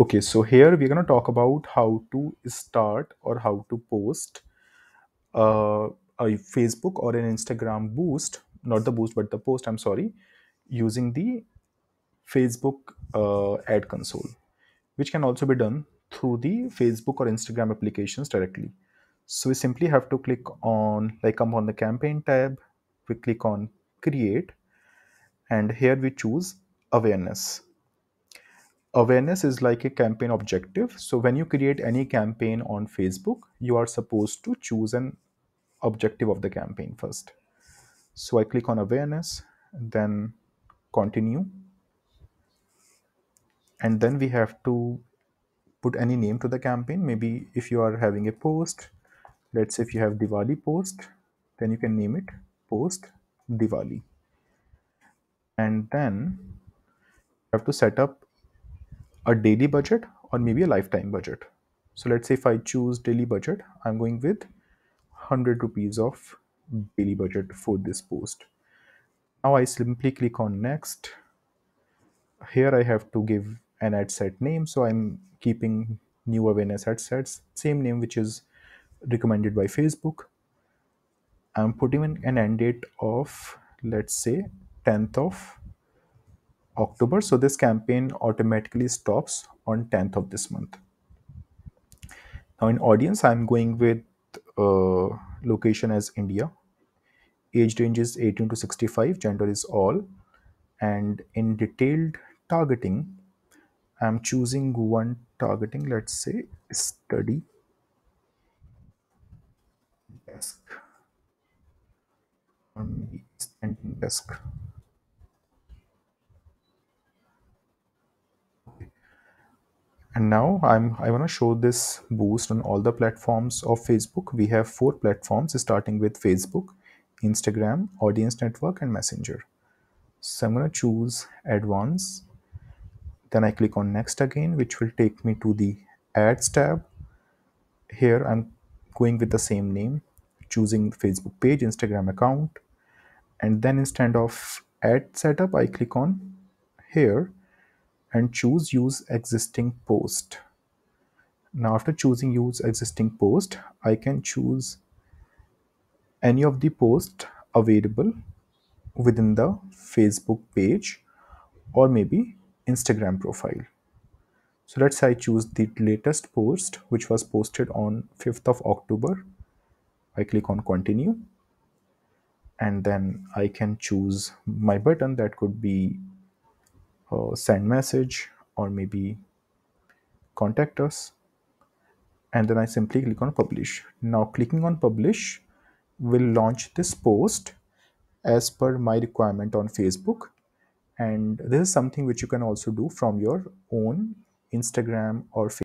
Okay, so here we're going to talk about how to start or how to post uh, a Facebook or an Instagram boost, not the boost, but the post, I'm sorry, using the Facebook uh, ad console, which can also be done through the Facebook or Instagram applications directly. So we simply have to click on, like, come on the campaign tab, we click on create, and here we choose awareness awareness is like a campaign objective. So when you create any campaign on facebook you are supposed to choose an objective of the campaign first. So i click on awareness then continue. And then we have to put any name to the campaign. Maybe if you are having a post let's say if you have diwali post then you can name it post diwali. And then you have to set up a daily budget or maybe a lifetime budget. So let's say if I choose daily budget, I'm going with 100 rupees of daily budget for this post. Now I simply click on next. Here I have to give an ad set name. So I'm keeping new awareness ad sets, same name which is recommended by Facebook. I'm putting in an end date of let's say 10th of October. So this campaign automatically stops on 10th of this month. Now in audience, I'm going with uh, location as India. Age range is 18 to 65, gender is all. And in detailed targeting, I'm choosing one targeting, let's say study desk standing desk. And now i'm i want to show this boost on all the platforms of facebook. We have four platforms starting with facebook instagram audience network and messenger. So i'm going to choose advanced then i click on next again which will take me to the ads tab. Here i'm going with the same name choosing facebook page instagram account. And then instead of ad setup i click on here and choose use existing post. Now after choosing use existing post, I can choose any of the posts available within the Facebook page or maybe Instagram profile. So let's say I choose the latest post which was posted on 5th of October. I click on continue and then I can choose my button that could be uh, send message or maybe contact us and then I simply click on publish. Now clicking on publish will launch this post as per my requirement on Facebook and this is something which you can also do from your own Instagram or Facebook